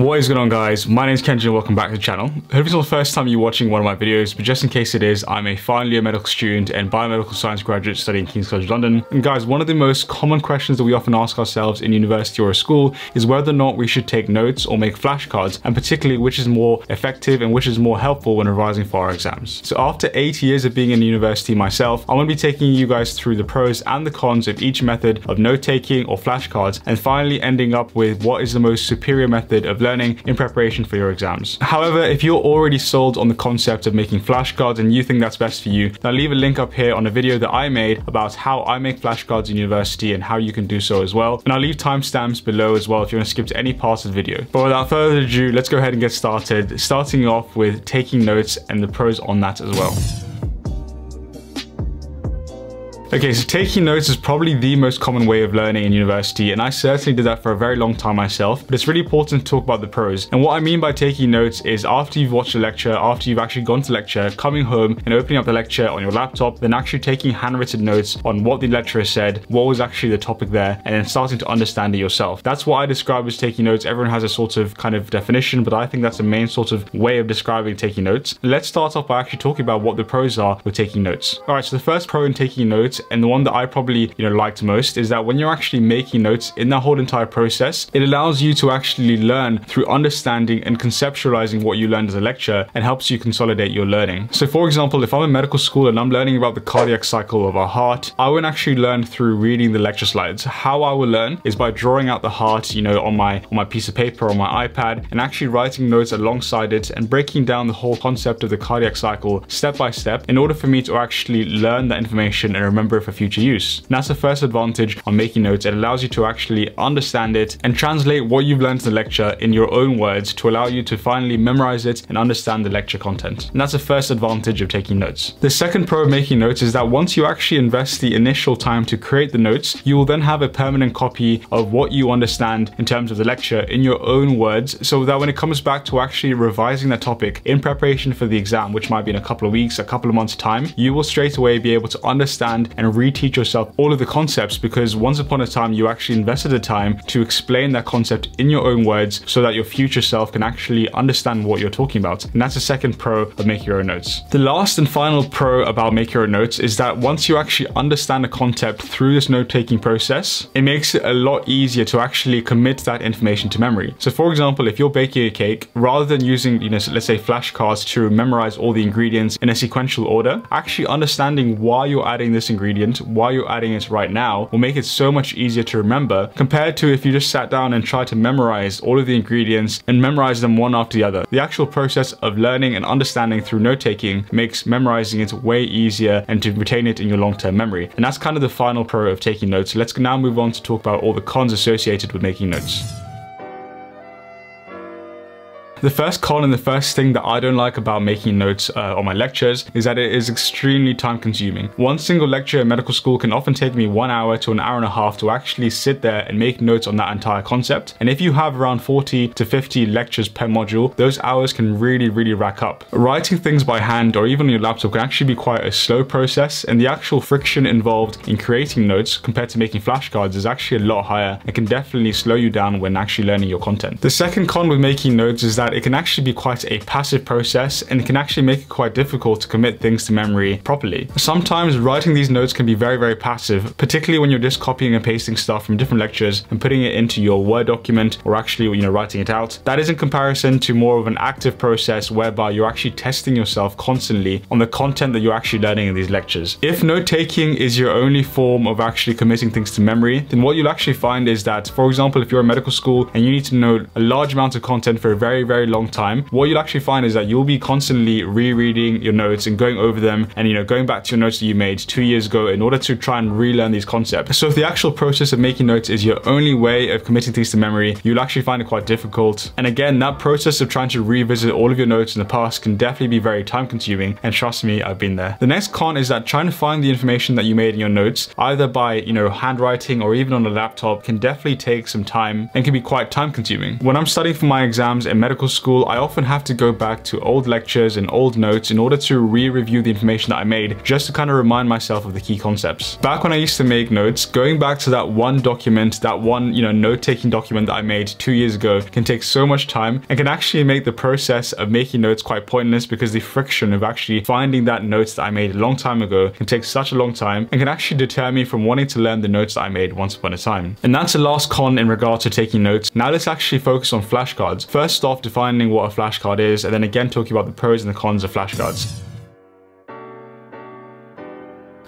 What is going on guys? My name is Kenji and welcome back to the channel. Hope it's not the first time you're watching one of my videos, but just in case it is, I'm a final year medical student and biomedical science graduate studying King's College London. And guys, one of the most common questions that we often ask ourselves in university or a school is whether or not we should take notes or make flashcards, and particularly which is more effective and which is more helpful when revising for our exams. So after eight years of being in university myself, I'm going to be taking you guys through the pros and the cons of each method of note taking or flashcards, and finally ending up with what is the most superior method of learning learning in preparation for your exams. However, if you're already sold on the concept of making flashcards and you think that's best for you, then I'll leave a link up here on a video that I made about how I make flashcards in university and how you can do so as well. And I'll leave timestamps below as well if you want to skip to any part of the video. But without further ado, let's go ahead and get started, starting off with taking notes and the pros on that as well. Okay, so taking notes is probably the most common way of learning in university, and I certainly did that for a very long time myself, but it's really important to talk about the pros. And what I mean by taking notes is after you've watched a lecture, after you've actually gone to lecture, coming home and opening up the lecture on your laptop, then actually taking handwritten notes on what the lecturer said, what was actually the topic there, and then starting to understand it yourself. That's what I describe as taking notes. Everyone has a sort of kind of definition, but I think that's the main sort of way of describing taking notes. Let's start off by actually talking about what the pros are with taking notes. All right, so the first pro in taking notes and the one that I probably, you know, liked most is that when you're actually making notes in that whole entire process, it allows you to actually learn through understanding and conceptualizing what you learned as a lecture and helps you consolidate your learning. So for example, if I'm in medical school and I'm learning about the cardiac cycle of our heart, I wouldn't actually learn through reading the lecture slides. How I will learn is by drawing out the heart, you know, on my on my piece of paper or my iPad and actually writing notes alongside it and breaking down the whole concept of the cardiac cycle step by step in order for me to actually learn that information and remember it for future use. And that's the first advantage on making notes. It allows you to actually understand it and translate what you've learned in the lecture in your own words to allow you to finally memorize it and understand the lecture content. And that's the first advantage of taking notes. The second pro of making notes is that once you actually invest the initial time to create the notes, you will then have a permanent copy of what you understand in terms of the lecture in your own words so that when it comes back to actually revising that topic in preparation for the exam, which might be in a couple of weeks, a couple of months time, you will straight away be able to understand and reteach teach yourself all of the concepts because once upon a time you actually invested the time to explain that concept in your own words so that your future self can actually understand what you're talking about. And that's the second pro of Make Your Own Notes. The last and final pro about Make Your Own Notes is that once you actually understand the concept through this note-taking process, it makes it a lot easier to actually commit that information to memory. So for example, if you're baking a cake, rather than using, you know, let's say flashcards to memorize all the ingredients in a sequential order, actually understanding why you're adding this ingredient, why you're adding it right now will make it so much easier to remember compared to if you just sat down and tried to memorize all of the ingredients and memorize them one after the other. The actual process of learning and understanding through note taking makes memorizing it way easier and to retain it in your long-term memory. And that's kind of the final pro of taking notes. let's now move on to talk about all the cons associated with making notes. The first con and the first thing that I don't like about making notes uh, on my lectures is that it is extremely time consuming. One single lecture in medical school can often take me one hour to an hour and a half to actually sit there and make notes on that entire concept. And if you have around 40 to 50 lectures per module, those hours can really, really rack up. Writing things by hand or even on your laptop can actually be quite a slow process and the actual friction involved in creating notes compared to making flashcards is actually a lot higher and can definitely slow you down when actually learning your content. The second con with making notes is that that it can actually be quite a passive process and it can actually make it quite difficult to commit things to memory properly. Sometimes writing these notes can be very, very passive, particularly when you're just copying and pasting stuff from different lectures and putting it into your Word document or actually, you know, writing it out. That is in comparison to more of an active process whereby you're actually testing yourself constantly on the content that you're actually learning in these lectures. If note taking is your only form of actually committing things to memory, then what you'll actually find is that, for example, if you're in medical school and you need to know a large amount of content for a very, very very long time, what you'll actually find is that you'll be constantly rereading your notes and going over them and, you know, going back to your notes that you made two years ago in order to try and relearn these concepts. So if the actual process of making notes is your only way of committing things to memory, you'll actually find it quite difficult. And again, that process of trying to revisit all of your notes in the past can definitely be very time consuming. And trust me, I've been there. The next con is that trying to find the information that you made in your notes, either by, you know, handwriting or even on a laptop can definitely take some time and can be quite time consuming. When I'm studying for my exams in medical school, I often have to go back to old lectures and old notes in order to re-review the information that I made just to kind of remind myself of the key concepts. Back when I used to make notes, going back to that one document, that one, you know, note-taking document that I made two years ago can take so much time and can actually make the process of making notes quite pointless because the friction of actually finding that notes that I made a long time ago can take such a long time and can actually deter me from wanting to learn the notes that I made once upon a time. And that's the last con in regard to taking notes. Now let's actually focus on flashcards. First off, defining what a flashcard is, and then again talking about the pros and the cons of flashcards.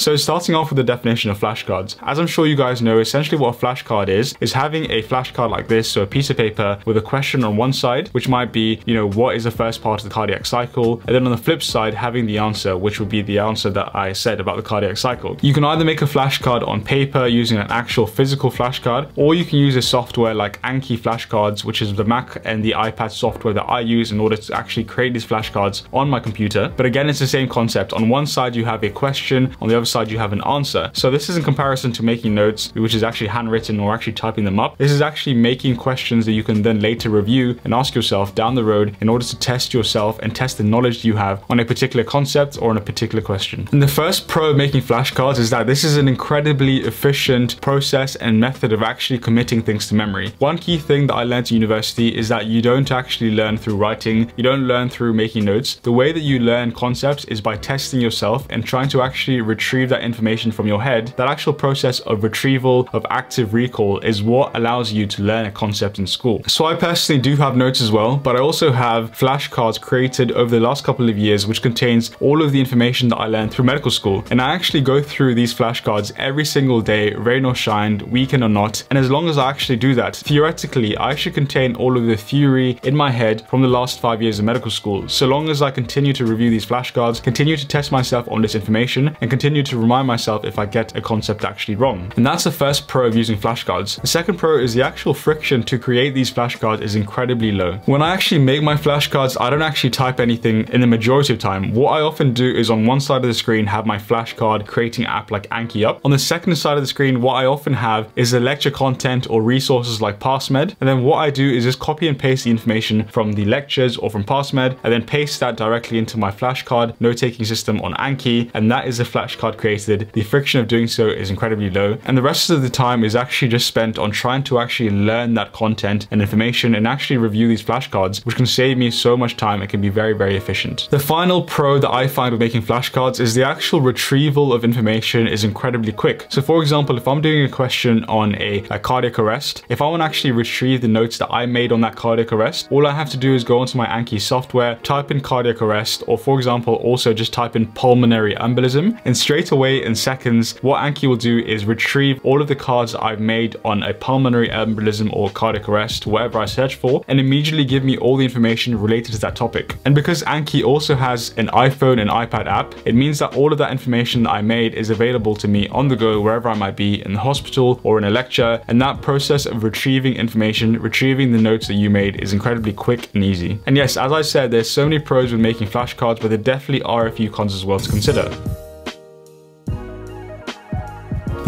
So starting off with the definition of flashcards. As I'm sure you guys know, essentially what a flashcard is, is having a flashcard like this, so a piece of paper with a question on one side, which might be, you know, what is the first part of the cardiac cycle? And then on the flip side, having the answer, which would be the answer that I said about the cardiac cycle. You can either make a flashcard on paper using an actual physical flashcard, or you can use a software like Anki flashcards, which is the Mac and the iPad software that I use in order to actually create these flashcards on my computer. But again, it's the same concept. On one side, you have a question, on the other side you have an answer. So this is in comparison to making notes, which is actually handwritten or actually typing them up. This is actually making questions that you can then later review and ask yourself down the road in order to test yourself and test the knowledge you have on a particular concept or on a particular question. And the first pro of making flashcards is that this is an incredibly efficient process and method of actually committing things to memory. One key thing that I learned at university is that you don't actually learn through writing, you don't learn through making notes. The way that you learn concepts is by testing yourself and trying to actually retrieve that information information from your head, that actual process of retrieval, of active recall is what allows you to learn a concept in school. So I personally do have notes as well, but I also have flashcards created over the last couple of years, which contains all of the information that I learned through medical school. And I actually go through these flashcards every single day, rain or shine, weekend or not. And as long as I actually do that, theoretically, I should contain all of the theory in my head from the last five years of medical school. So long as I continue to review these flashcards, continue to test myself on this information, and continue to remind myself if I get a concept actually wrong. And that's the first pro of using flashcards. The second pro is the actual friction to create these flashcards is incredibly low. When I actually make my flashcards, I don't actually type anything in the majority of time. What I often do is on one side of the screen have my flashcard creating app like Anki up. On the second side of the screen, what I often have is the lecture content or resources like PassMed. And then what I do is just copy and paste the information from the lectures or from PassMed and then paste that directly into my flashcard note-taking system on Anki. And that is the flashcard created the friction of doing so is incredibly low. And the rest of the time is actually just spent on trying to actually learn that content and information and actually review these flashcards, which can save me so much time. It can be very, very efficient. The final pro that I find with making flashcards is the actual retrieval of information is incredibly quick. So for example, if I'm doing a question on a, a cardiac arrest, if I want to actually retrieve the notes that I made on that cardiac arrest, all I have to do is go onto my Anki software, type in cardiac arrest, or for example, also just type in pulmonary embolism, and straight away in seconds, what Anki will do is retrieve all of the cards I've made on a pulmonary embolism or cardiac arrest, whatever I search for, and immediately give me all the information related to that topic. And because Anki also has an iPhone and iPad app, it means that all of that information that I made is available to me on the go wherever I might be in the hospital or in a lecture. And that process of retrieving information, retrieving the notes that you made is incredibly quick and easy. And yes, as I said, there's so many pros with making flashcards, but there definitely are a few cons as well to consider.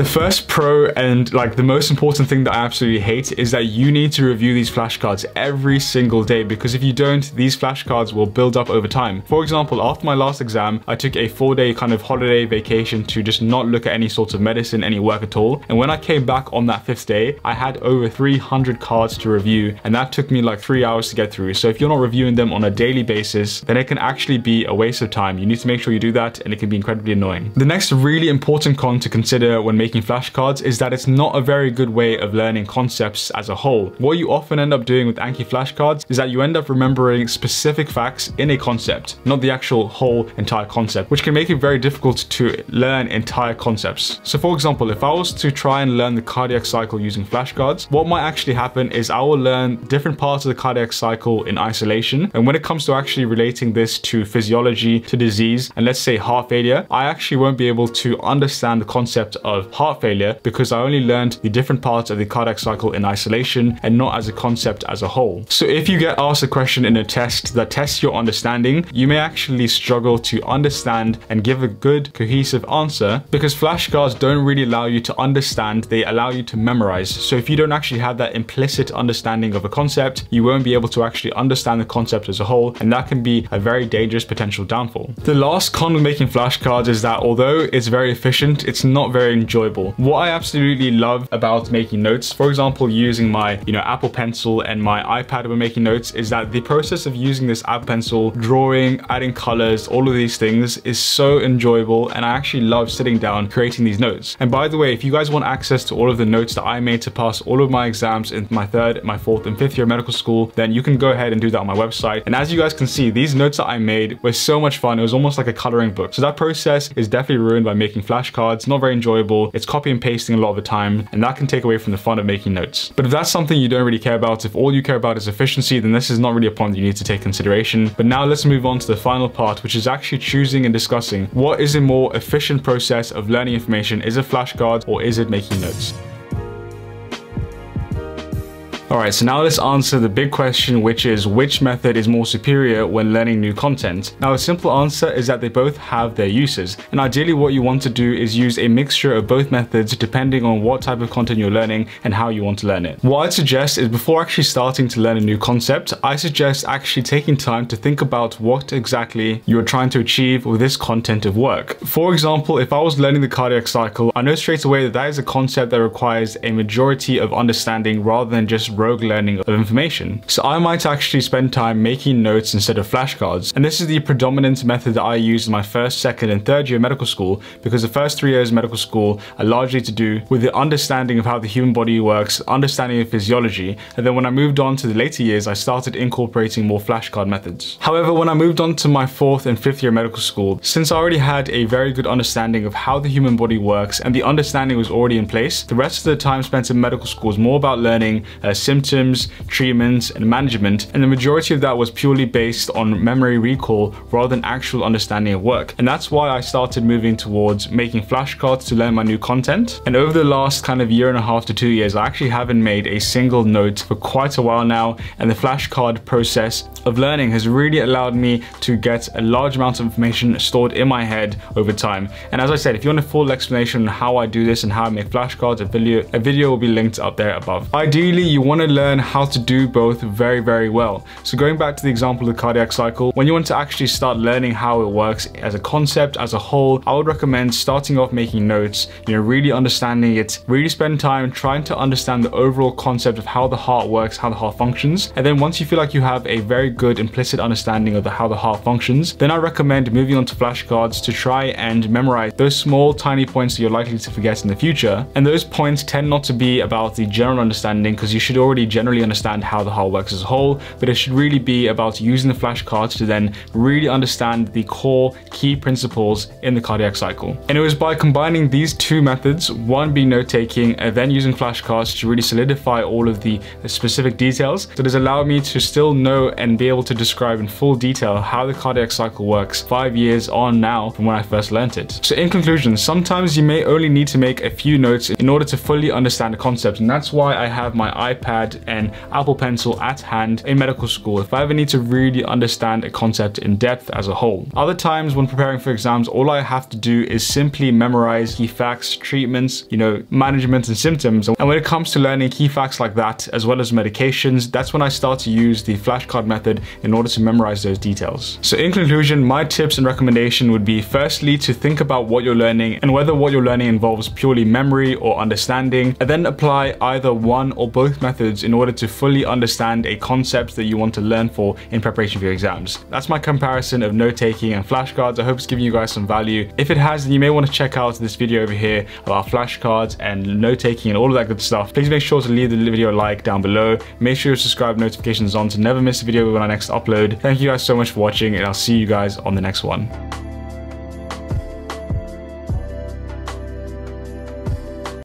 The first pro and like the most important thing that I absolutely hate is that you need to review these flashcards every single day because if you don't, these flashcards will build up over time. For example, after my last exam, I took a four day kind of holiday vacation to just not look at any sorts of medicine, any work at all. And when I came back on that fifth day, I had over 300 cards to review and that took me like three hours to get through. So if you're not reviewing them on a daily basis, then it can actually be a waste of time. You need to make sure you do that and it can be incredibly annoying. The next really important con to consider when making flashcards is that it's not a very good way of learning concepts as a whole. What you often end up doing with Anki flashcards is that you end up remembering specific facts in a concept, not the actual whole entire concept, which can make it very difficult to learn entire concepts. So for example, if I was to try and learn the cardiac cycle using flashcards, what might actually happen is I will learn different parts of the cardiac cycle in isolation. And when it comes to actually relating this to physiology, to disease, and let's say heart failure, I actually won't be able to understand the concept of heart failure because I only learned the different parts of the cardiac cycle in isolation and not as a concept as a whole. So if you get asked a question in a test that tests your understanding, you may actually struggle to understand and give a good cohesive answer because flashcards don't really allow you to understand, they allow you to memorize. So if you don't actually have that implicit understanding of a concept, you won't be able to actually understand the concept as a whole, and that can be a very dangerous potential downfall. The last con of making flashcards is that although it's very efficient, it's not very enjoyable. What I absolutely love about making notes, for example, using my, you know, Apple Pencil and my iPad when making notes is that the process of using this Apple Pencil, drawing, adding colors, all of these things is so enjoyable and I actually love sitting down creating these notes. And by the way, if you guys want access to all of the notes that I made to pass all of my exams in my third, my fourth and fifth year medical school, then you can go ahead and do that on my website. And as you guys can see, these notes that I made were so much fun. It was almost like a coloring book. So that process is definitely ruined by making flashcards. Not very enjoyable. It's copy and pasting a lot of the time, and that can take away from the fun of making notes. But if that's something you don't really care about, if all you care about is efficiency, then this is not really a point that you need to take consideration. But now let's move on to the final part, which is actually choosing and discussing what is a more efficient process of learning information. Is it flashcards or is it making notes? Alright, so now let's answer the big question, which is which method is more superior when learning new content? Now, a simple answer is that they both have their uses. And ideally what you want to do is use a mixture of both methods depending on what type of content you're learning and how you want to learn it. What I'd suggest is before actually starting to learn a new concept, I suggest actually taking time to think about what exactly you're trying to achieve with this content of work. For example, if I was learning the cardiac cycle, I know straight away that that is a concept that requires a majority of understanding rather than just rogue learning of information. So I might actually spend time making notes instead of flashcards. And this is the predominant method that I use in my first, second, and third year medical school because the first three years of medical school are largely to do with the understanding of how the human body works, understanding of physiology. And then when I moved on to the later years, I started incorporating more flashcard methods. However, when I moved on to my fourth and fifth year medical school, since I already had a very good understanding of how the human body works and the understanding was already in place, the rest of the time spent in medical school was more about learning uh, symptoms, treatments, and management, and the majority of that was purely based on memory recall rather than actual understanding of work. And that's why I started moving towards making flashcards to learn my new content. And over the last kind of year and a half to two years, I actually haven't made a single note for quite a while now, and the flashcard process of learning has really allowed me to get a large amount of information stored in my head over time. And as I said, if you want a full explanation on how I do this and how I make flashcards, a video, a video will be linked up there above. Ideally, you want to learn how to do both very, very well. So going back to the example of the cardiac cycle, when you want to actually start learning how it works as a concept, as a whole, I would recommend starting off making notes, you know, really understanding it, really spend time trying to understand the overall concept of how the heart works, how the heart functions. And then once you feel like you have a very good implicit understanding of the, how the heart functions, then I recommend moving on to flashcards to try and memorize those small tiny points that you're likely to forget in the future. And those points tend not to be about the general understanding because you should already generally understand how the heart works as a whole, but it should really be about using the flashcards to then really understand the core key principles in the cardiac cycle. And it was by combining these two methods, one being note taking and then using flashcards to really solidify all of the specific details that has allowed me to still know and be able to describe in full detail how the cardiac cycle works five years on now from when I first learnt it. So in conclusion, sometimes you may only need to make a few notes in order to fully understand a concept and that's why I have my iPad and Apple Pencil at hand in medical school if I ever need to really understand a concept in depth as a whole. Other times when preparing for exams, all I have to do is simply memorize key facts, treatments, you know, management and symptoms. And when it comes to learning key facts like that, as well as medications, that's when I start to use the flashcard method in order to memorize those details. So in conclusion, my tips and recommendation would be firstly to think about what you're learning and whether what you're learning involves purely memory or understanding, and then apply either one or both methods in order to fully understand a concept that you want to learn for in preparation for your exams. That's my comparison of note taking and flashcards. I hope it's giving you guys some value. If it has, then you may want to check out this video over here about flashcards and note taking and all of that good stuff. Please make sure to leave the video a like down below. Make sure you subscribe notifications on to never miss a video when I next upload. Thank you guys so much for watching and I'll see you guys on the next one.